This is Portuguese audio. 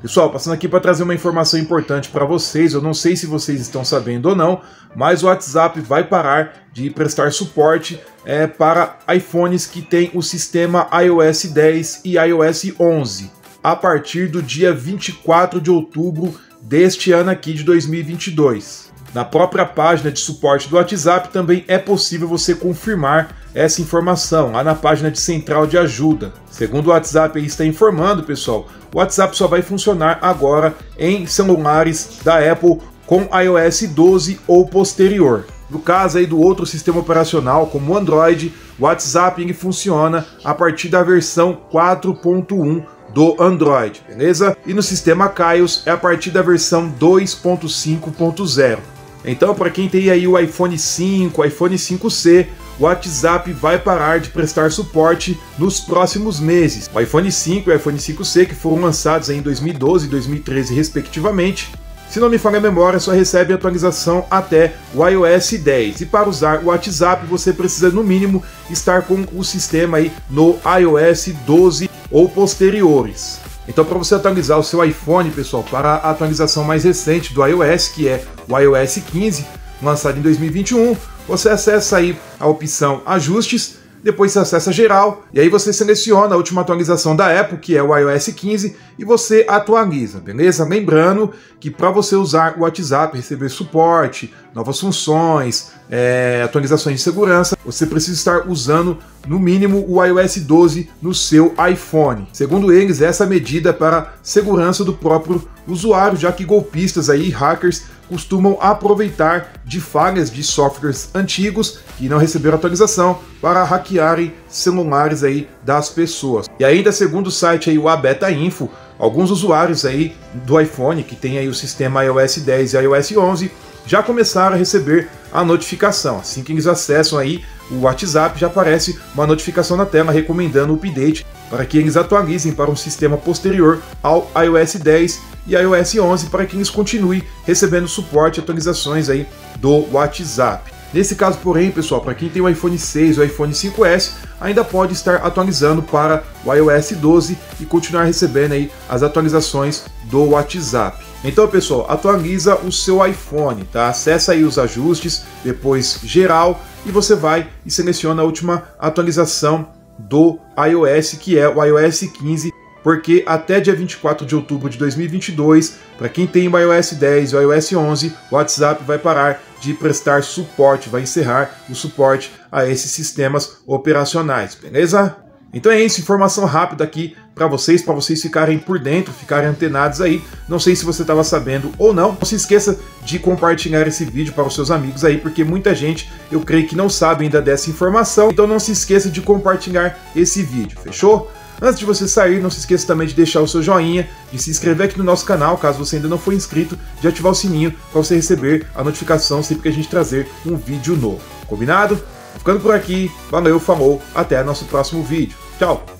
Pessoal, passando aqui para trazer uma informação importante para vocês, eu não sei se vocês estão sabendo ou não, mas o WhatsApp vai parar de prestar suporte é, para iPhones que têm o sistema iOS 10 e iOS 11 a partir do dia 24 de outubro deste ano aqui de 2022. Na própria página de suporte do WhatsApp também é possível você confirmar essa informação lá na página de central de ajuda. Segundo o WhatsApp está informando, pessoal, o WhatsApp só vai funcionar agora em celulares da Apple com iOS 12 ou posterior. No caso aí do outro sistema operacional, como o Android, o WhatsApp funciona a partir da versão 4.1 do Android, beleza? E no sistema Kaios é a partir da versão 2.5.0. Então, para quem tem aí o iPhone 5, iPhone 5C, o WhatsApp vai parar de prestar suporte nos próximos meses. O iPhone 5 e o iPhone 5C, que foram lançados em 2012 e 2013 respectivamente, se não me falha a memória, só recebe atualização até o iOS 10. E para usar o WhatsApp, você precisa no mínimo estar com o sistema aí no iOS 12 ou posteriores. Então, para você atualizar o seu iPhone, pessoal, para a atualização mais recente do iOS, que é o iOS 15, lançado em 2021, você acessa aí a opção Ajustes, depois você acessa Geral, e aí você seleciona a última atualização da Apple, que é o iOS 15, e você atualiza, beleza? Lembrando que para você usar o WhatsApp, receber suporte, novas funções, é, atualizações de segurança, você precisa estar usando no mínimo o iOS 12 no seu iPhone. Segundo eles, essa medida é para segurança do próprio usuário, já que golpistas aí, hackers, costumam aproveitar de falhas de softwares antigos que não receberam atualização para hackearem celulares aí das pessoas. E ainda segundo o site aí o Abeta Info, alguns usuários aí do iPhone que tem aí o sistema iOS 10 e iOS 11 já começaram a receber a notificação. Assim que eles acessam aí o WhatsApp, já aparece uma notificação na tela recomendando o update para que eles atualizem para um sistema posterior ao iOS 10 e iOS 11 para que eles continuem recebendo suporte e atualizações aí do WhatsApp. Nesse caso, porém, pessoal, para quem tem o iPhone 6 ou iPhone 5S, ainda pode estar atualizando para o iOS 12 e continuar recebendo aí as atualizações do WhatsApp. Então, pessoal, atualiza o seu iPhone, tá? Acesse aí os ajustes, depois geral e você vai e seleciona a última atualização do iOS, que é o iOS 15 porque até dia 24 de outubro de 2022, para quem tem o iOS 10 e o iOS 11, o WhatsApp vai parar de prestar suporte, vai encerrar o suporte a esses sistemas operacionais, beleza? Então é isso, informação rápida aqui para vocês, para vocês ficarem por dentro, ficarem antenados aí. Não sei se você estava sabendo ou não. Não se esqueça de compartilhar esse vídeo para os seus amigos aí, porque muita gente, eu creio que não sabe ainda dessa informação. Então não se esqueça de compartilhar esse vídeo, fechou? Antes de você sair, não se esqueça também de deixar o seu joinha, de se inscrever aqui no nosso canal, caso você ainda não for inscrito, de ativar o sininho para você receber a notificação sempre que a gente trazer um vídeo novo. Combinado? Ficando por aqui, valeu, falou, até nosso próximo vídeo. Tchau!